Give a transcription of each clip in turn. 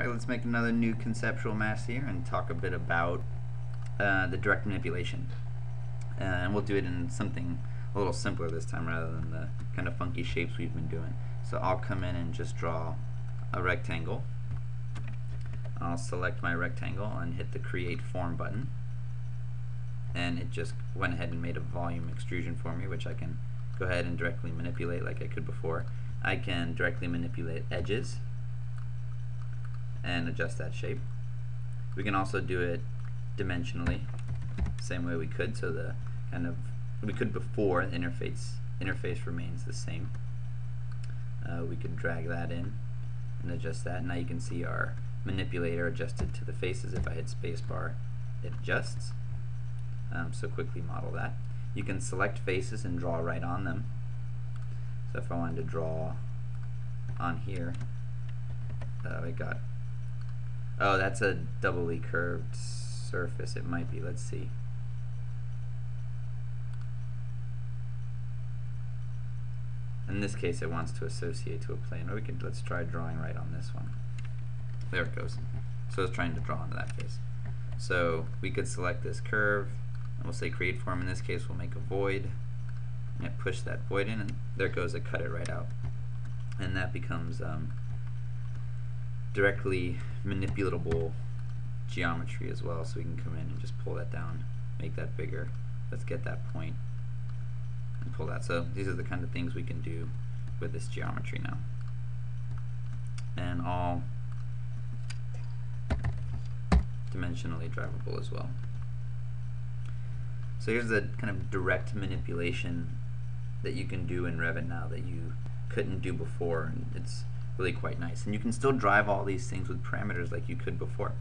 Alright, let's make another new conceptual mass here and talk a bit about uh, the direct manipulation. Uh, and we'll do it in something a little simpler this time rather than the kind of funky shapes we've been doing. So I'll come in and just draw a rectangle. I'll select my rectangle and hit the create form button and it just went ahead and made a volume extrusion for me which I can go ahead and directly manipulate like I could before. I can directly manipulate edges and adjust that shape. We can also do it dimensionally, same way we could, so the kind of we could before the interface interface remains the same. Uh, we could drag that in and adjust that. Now you can see our manipulator adjusted to the faces. If I hit spacebar, it adjusts. Um, so quickly model that. You can select faces and draw right on them. So if I wanted to draw on here, uh, I got Oh, that's a doubly curved surface. It might be. Let's see. In this case, it wants to associate to a plane. Or we could let's try drawing right on this one. There it goes. So it's trying to draw onto that face. So we could select this curve, and we'll say create form. In this case, we'll make a void, and push that void in, and there goes. It cut it right out, and that becomes um, directly manipulatable geometry as well so we can come in and just pull that down make that bigger. Let's get that point and pull that. So these are the kind of things we can do with this geometry now. And all dimensionally drivable as well. So here's the kind of direct manipulation that you can do in Revit now that you couldn't do before and it's really quite nice. And you can still drive all these things with parameters like you could before.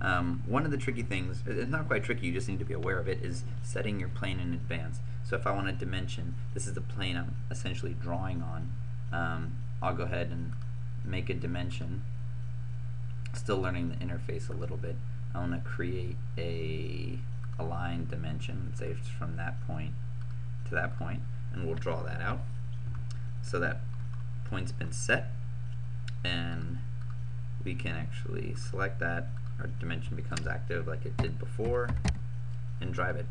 Um, one of the tricky things, it's not quite tricky, you just need to be aware of it, is setting your plane in advance. So if I want a dimension, this is the plane I'm essentially drawing on. Um, I'll go ahead and make a dimension. Still learning the interface a little bit. I want to create a aligned dimension, let's say from that point to that point, and we'll draw that out. So that point's been set and we can actually select that. Our dimension becomes active like it did before and drive it.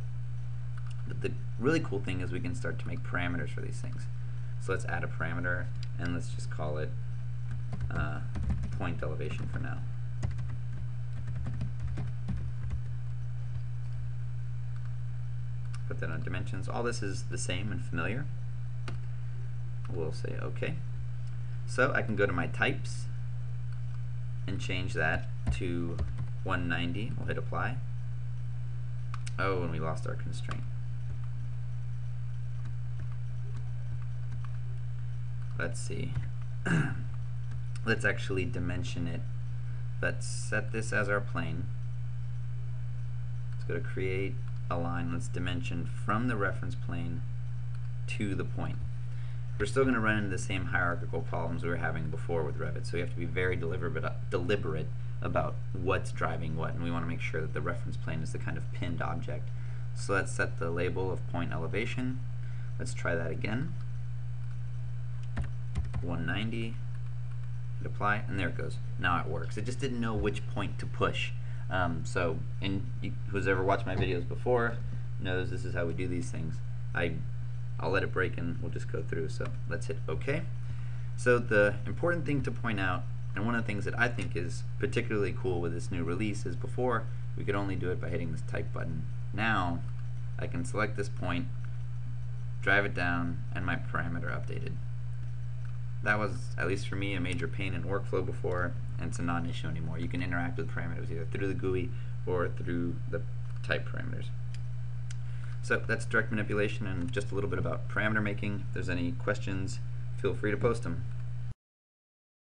But the really cool thing is we can start to make parameters for these things. So let's add a parameter and let's just call it uh, point elevation for now. Put that on dimensions. All this is the same and familiar. We'll say okay so I can go to my types and change that to 190. We'll hit apply. Oh, and we lost our constraint. Let's see. Let's actually dimension it. Let's set this as our plane. Let's go to create a line. Let's dimension from the reference plane to the point we're still going to run into the same hierarchical problems we were having before with Revit. So we have to be very deliberate, deliberate about what's driving what, and we want to make sure that the reference plane is the kind of pinned object. So let's set the label of point elevation. Let's try that again. 190, hit apply, and there it goes. Now it works. It just didn't know which point to push. Um, so, and who's ever watched my videos before knows this is how we do these things. I I'll let it break and we'll just go through. So let's hit OK. So the important thing to point out, and one of the things that I think is particularly cool with this new release is before we could only do it by hitting this type button. Now I can select this point, drive it down, and my parameter updated. That was, at least for me, a major pain in workflow before, and it's a non-issue anymore. You can interact with parameters either through the GUI or through the type parameters. So that's direct manipulation and just a little bit about parameter making. If there's any questions, feel free to post them.